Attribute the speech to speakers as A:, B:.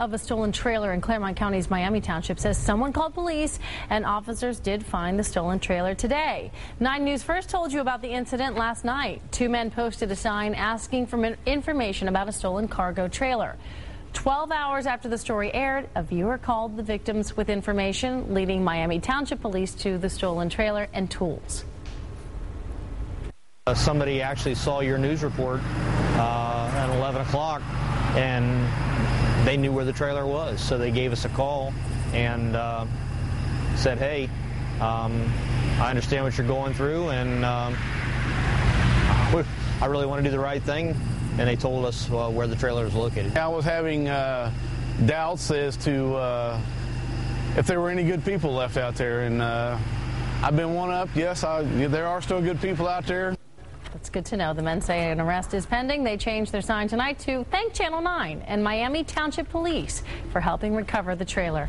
A: of a stolen trailer in Clermont County's Miami Township says someone called police and officers did find the stolen trailer today. 9 News first told you about the incident last night. Two men posted a sign asking for information about a stolen cargo trailer. 12 hours after the story aired, a viewer called the victims with information, leading Miami Township Police to the stolen trailer and tools.
B: Uh, somebody actually saw your news report uh, at 11 o'clock and they knew where the trailer was. So they gave us a call and uh, said, hey, um, I understand what you're going through and um, I really want to do the right thing. And they told us uh, where the trailer was located.
C: I was having uh, doubts as to uh, if there were any good people left out there. And uh, I've been one up. Yes, I, there are still good people out there.
A: That's good to know. The men say an arrest is pending. They changed their sign tonight to thank Channel 9 and Miami Township Police for helping recover the trailer.